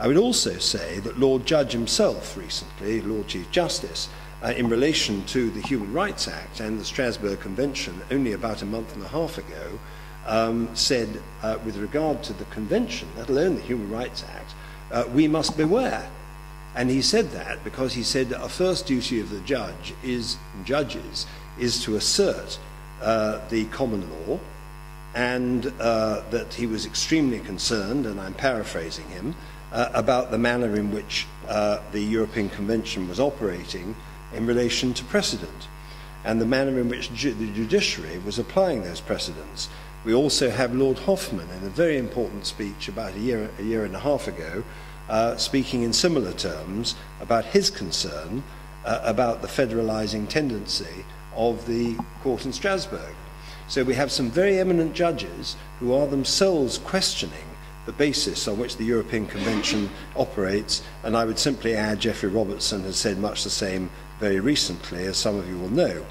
I would also say that Lord Judge himself recently, Lord Chief Justice, uh, in relation to the Human Rights Act and the Strasbourg Convention only about a month and a half ago, um, said uh, with regard to the convention, let alone the Human Rights Act, uh, we must beware. And he said that because he said that a first duty of the judge is, judges, is to assert uh, the common law, and uh, that he was extremely concerned, and I'm paraphrasing him, uh, about the manner in which uh, the European Convention was operating in relation to precedent, and the manner in which ju- the judiciary was applying those precedents. We also have Lord Hoffmann in a very important speech about a year, a year and a half ago, uh, speaking in similar terms about his concern uh, about the federalizing tendency of the court in Strasbourg. So we have some very eminent judges who are themselves questioning the basis on which the European Convention operates, and I would simply add Geoffrey Robertson has said much the same very recently, as some of you will know.